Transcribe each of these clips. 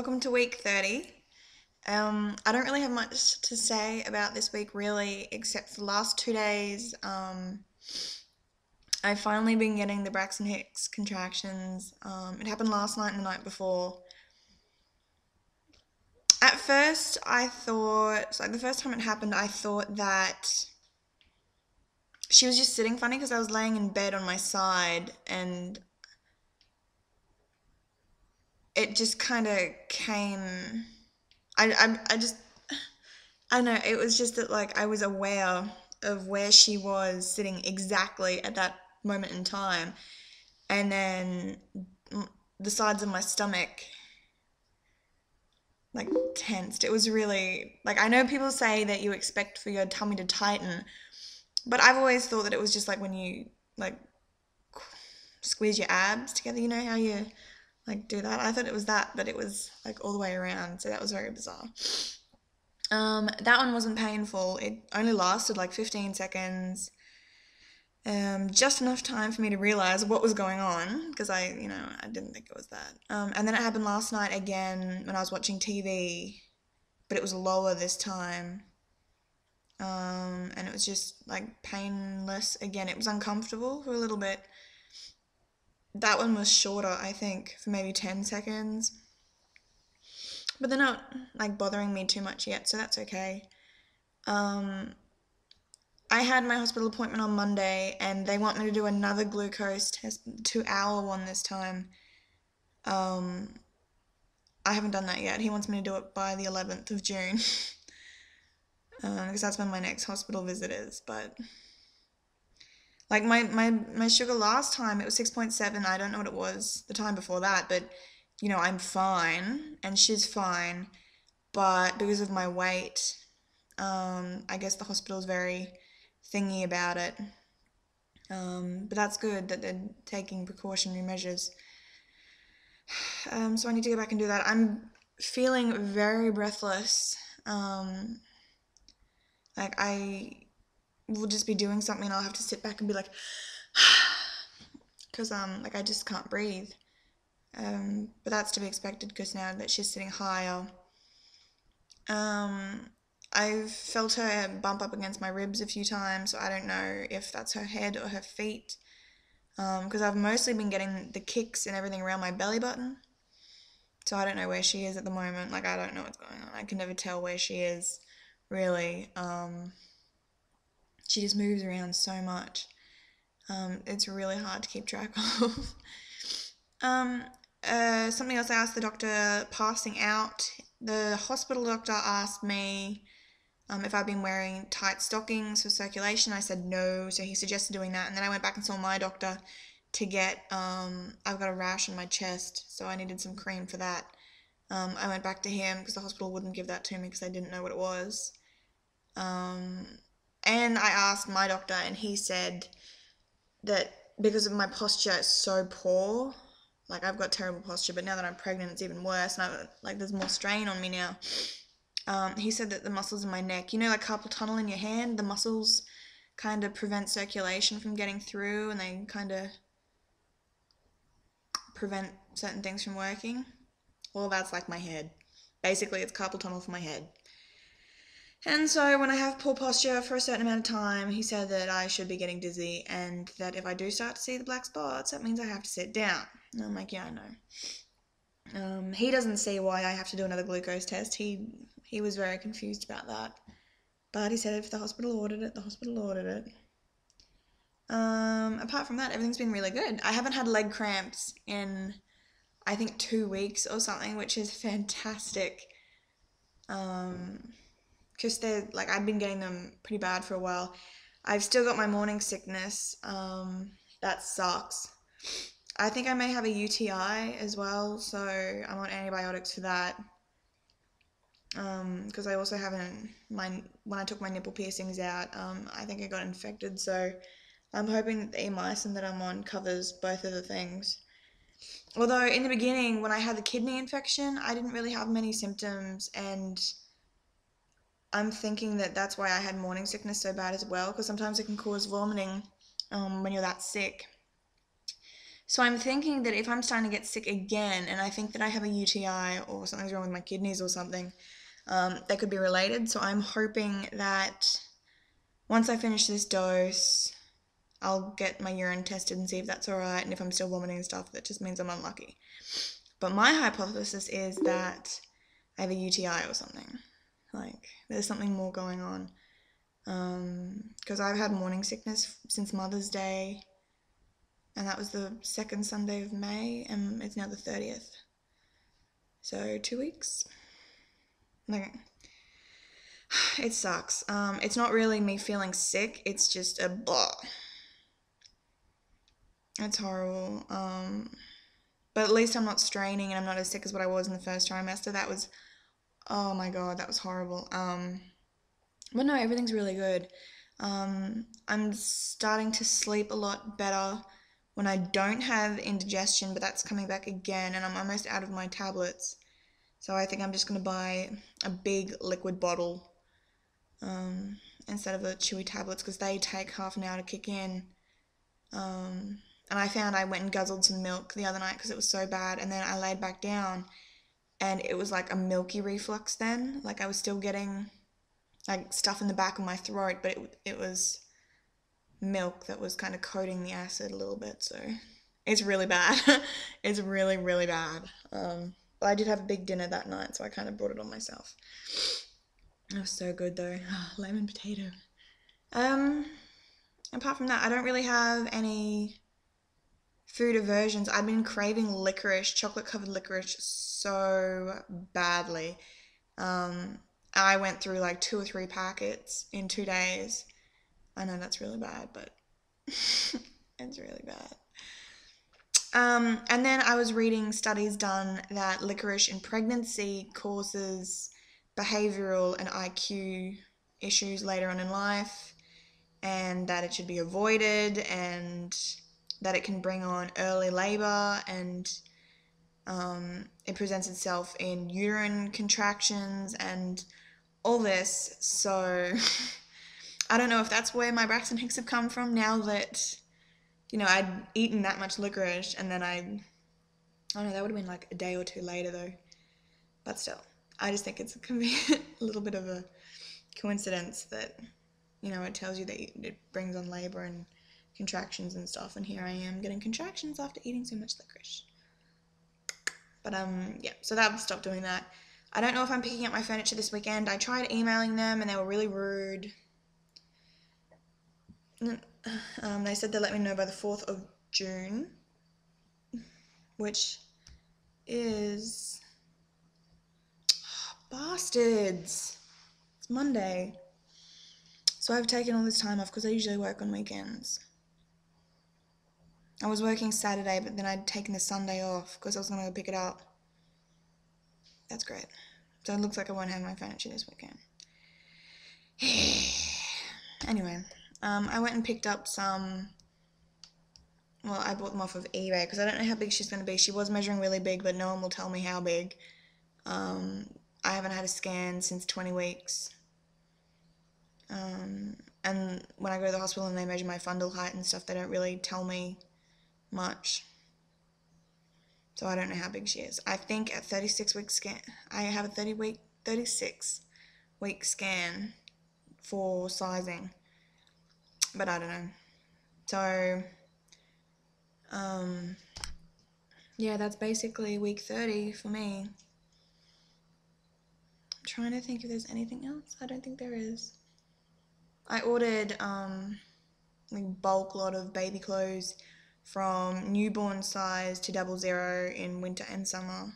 Welcome to week 30. Um, I don't really have much to say about this week, really, except for the last two days. Um, I've finally been getting the Braxton Hicks contractions. Um, it happened last night and the night before. At first, I thought, like the first time it happened, I thought that she was just sitting funny because I was laying in bed on my side and it just kind of came. I, I, I just, I know, it was just that like I was aware of where she was sitting exactly at that moment in time. And then the sides of my stomach like tensed. It was really like I know people say that you expect for your tummy to tighten, but I've always thought that it was just like when you like squeeze your abs together, you know how you like do that. I thought it was that, but it was like all the way around. So that was very bizarre. Um, that one wasn't painful. It only lasted like 15 seconds. Um, just enough time for me to realize what was going on because I, you know, I didn't think it was that. Um, and then it happened last night again when I was watching TV, but it was lower this time. Um, and it was just like painless again. It was uncomfortable for a little bit that one was shorter, I think, for maybe 10 seconds. But they're not like bothering me too much yet, so that's okay. Um, I had my hospital appointment on Monday and they want me to do another glucose test, two hour one this time. Um, I haven't done that yet. He wants me to do it by the 11th of June. um, because that's when my next hospital visit is, but like my, my, my sugar last time, it was 6.7. I don't know what it was the time before that, but you know, I'm fine and she's fine. But because of my weight, um, I guess the hospital's very thingy about it. Um, but that's good that they're taking precautionary measures. Um, so I need to go back and do that. I'm feeling very breathless. Um, like I we'll just be doing something and I'll have to sit back and be like, because um like I just can't breathe. Um, but that's to be expected because now that she's sitting higher. Um, I've felt her bump up against my ribs a few times, so I don't know if that's her head or her feet. Because um, I've mostly been getting the kicks and everything around my belly button. So I don't know where she is at the moment. Like, I don't know what's going on. I can never tell where she is, really. Um, she just moves around so much. Um, it's really hard to keep track of. um, uh, something else I asked the doctor passing out. The hospital doctor asked me um, if I've been wearing tight stockings for circulation. I said no, so he suggested doing that. And then I went back and saw my doctor to get, um, I've got a rash on my chest, so I needed some cream for that. Um, I went back to him because the hospital wouldn't give that to me because they didn't know what it was. Um, and I asked my doctor, and he said that because of my posture is so poor, like I've got terrible posture, but now that I'm pregnant, it's even worse, and I like there's more strain on me now. Um, he said that the muscles in my neck, you know, like carpal tunnel in your hand, the muscles kind of prevent circulation from getting through, and they kind of prevent certain things from working. Well, that's like my head. Basically, it's carpal tunnel for my head. And so when I have poor posture for a certain amount of time, he said that I should be getting dizzy and that if I do start to see the black spots, that means I have to sit down. And I'm like, yeah, I know. Um, he doesn't see why I have to do another glucose test. He he was very confused about that. But he said if the hospital ordered it, the hospital ordered it. Um, apart from that, everything's been really good. I haven't had leg cramps in, I think, two weeks or something, which is fantastic. Um, because they're like I've been getting them pretty bad for a while. I've still got my morning sickness. Um, that sucks. I think I may have a UTI as well, so I'm on antibiotics for that. Because um, I also haven't my when I took my nipple piercings out, um, I think I got infected. So I'm hoping that the emicin that I'm on covers both of the things. Although in the beginning, when I had the kidney infection, I didn't really have many symptoms and I'm thinking that that's why I had morning sickness so bad as well, because sometimes it can cause vomiting um, when you're that sick. So I'm thinking that if I'm starting to get sick again, and I think that I have a UTI or something's wrong with my kidneys or something, um, that could be related. So I'm hoping that once I finish this dose, I'll get my urine tested and see if that's all right. And if I'm still vomiting and stuff, that just means I'm unlucky. But my hypothesis is that I have a UTI or something. Like there's something more going on. Because um, I've had morning sickness since Mother's Day and that was the second Sunday of May, and it's now the 30th. So, two weeks. Okay. It sucks. Um, it's not really me feeling sick, it's just a blah. It's horrible. Um, but at least I'm not straining and I'm not as sick as what I was in the first trimester. That was, oh my god, that was horrible. Um, but no, everything's really good. Um, I'm starting to sleep a lot better when I don't have indigestion, but that's coming back again, and I'm almost out of my tablets. So I think I'm just going to buy a big liquid bottle um, instead of the chewy tablets because they take half an hour to kick in. Um, and I found I went and guzzled some milk the other night because it was so bad, and then I laid back down, and it was like a milky reflux. Then, like I was still getting like stuff in the back of my throat, but it it was milk that was kind of coating the acid a little bit. So it's really bad. it's really, really bad. Um, but I did have a big dinner that night, so I kind of brought it on myself. It was so good though. lemon potato. Um, apart from that, I don't really have any food aversions. I've been craving licorice, chocolate covered licorice, so badly. Um, I went through like two or three packets in two days I know that's really bad, but it's really bad. Um, and then I was reading studies done that licorice in pregnancy causes behavioral and IQ issues later on in life, and that it should be avoided, and that it can bring on early labor, and um, it presents itself in uterine contractions and all this. So. I don't know if that's where my Braxton Hicks have come from now that, you know, I'd eaten that much licorice and then I, I don't know, that would have been like a day or two later though. But still, I just think it's a, a little bit of a coincidence that, you know, it tells you that it brings on labor and contractions and stuff. And here I am getting contractions after eating so much licorice. But um, yeah, so that stopped doing that. I don't know if I'm picking up my furniture this weekend. I tried emailing them and they were really rude. Um, they said they'd let me know by the 4th of June, which is. Bastards! It's Monday. So I've taken all this time off because I usually work on weekends. I was working Saturday, but then I'd taken the Sunday off because I was going to go pick it up. That's great. So it looks like I won't have my furniture this weekend. anyway. Um, I went and picked up some. Well, I bought them off of eBay because I don't know how big she's going to be. She was measuring really big, but no one will tell me how big. Um, I haven't had a scan since 20 weeks. Um, and when I go to the hospital and they measure my fundal height and stuff, they don't really tell me much. So I don't know how big she is. I think at 36 week scan, I have a 30 week, 36 week scan for sizing but I don't know. So, um, yeah, that's basically week 30 for me. I'm trying to think if there's anything else. I don't think there is. I ordered um, like bulk lot of baby clothes from newborn size to double zero in winter and summer.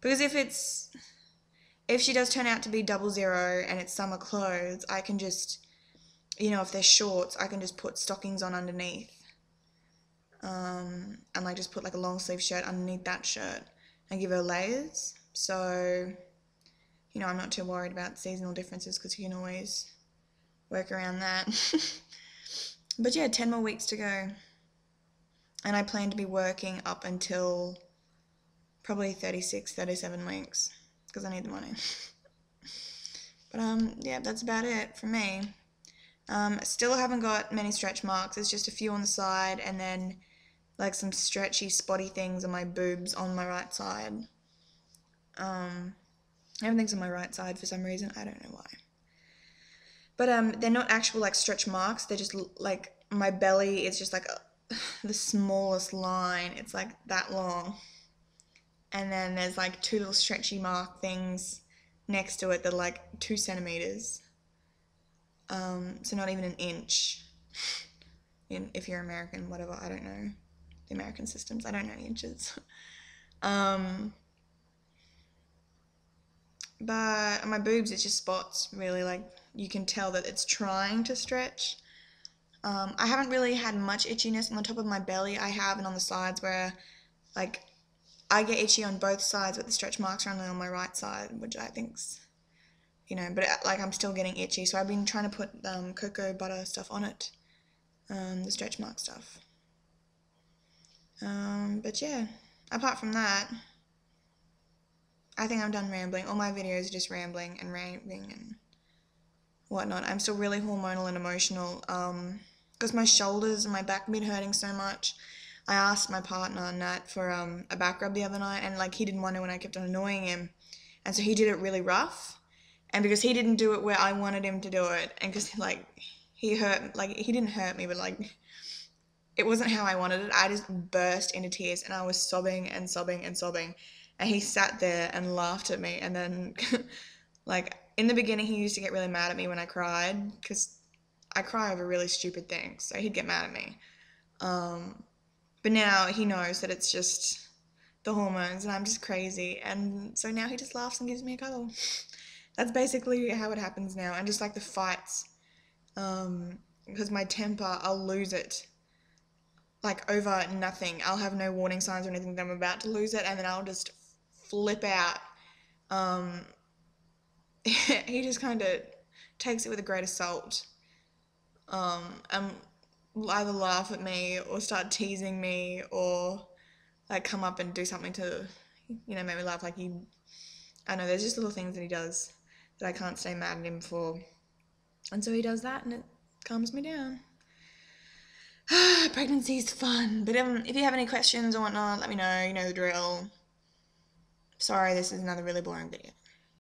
Because if it's if she does turn out to be double zero and it's summer clothes, I can just you know, if they're shorts, I can just put stockings on underneath. Um, and like just put like a long sleeve shirt underneath that shirt and give her layers. So, you know, I'm not too worried about seasonal differences because you can always work around that. but yeah, 10 more weeks to go. And I plan to be working up until probably 36, 37 weeks because I need the money. but um, yeah, that's about it for me. Um, still haven't got many stretch marks. There's just a few on the side, and then like some stretchy, spotty things on my boobs on my right side. Um, everything's on my right side for some reason. I don't know why. But um, they're not actual like stretch marks. They're just like my belly is just like a, the smallest line. It's like that long. And then there's like two little stretchy mark things next to it that are like two centimeters. Um, so not even an inch. In if you're American, whatever, I don't know the American systems. I don't know inches. um, but on my boobs, it's just spots. Really, like you can tell that it's trying to stretch. Um, I haven't really had much itchiness on the top of my belly. I have, and on the sides where, like, I get itchy on both sides, but the stretch marks are only on my right side, which I think's, you know, but like I'm still getting itchy. So I've been trying to put um, cocoa butter stuff on it, um, the stretch mark stuff. Um, but yeah, apart from that, I think I'm done rambling. All my videos are just rambling and rambling and whatnot. I'm still really hormonal and emotional because my shoulders and my back been hurting so much. I asked my partner Nat for um, a back rub the other night, and like he didn't want to when I kept on annoying him, and so he did it really rough. And because he didn't do it where I wanted him to do it, and because like he hurt, like he didn't hurt me, but like it wasn't how I wanted it. I just burst into tears and I was sobbing and sobbing and sobbing. And he sat there and laughed at me. And then, like, in the beginning, he used to get really mad at me when I cried because I cry over really stupid things. So he'd get mad at me. Um, but now he knows that it's just the hormones and I'm just crazy. And so now he just laughs and gives me a cuddle. That's basically how it happens now. And just like the fights, um, because my temper, I'll lose it like over nothing. I'll have no warning signs or anything that I'm about to lose it, and then I'll just flip out. Um, he just kind of takes it with a great assault. Um, and either laugh at me or start teasing me or like come up and do something to, you know, make me laugh. Like he, I know there's just little things that he does that I can't stay mad at him for, and so he does that, and it calms me down. Pregnancy's fun. But um, if you have any questions or whatnot, let me know. You know the drill. Sorry, this is another really boring video.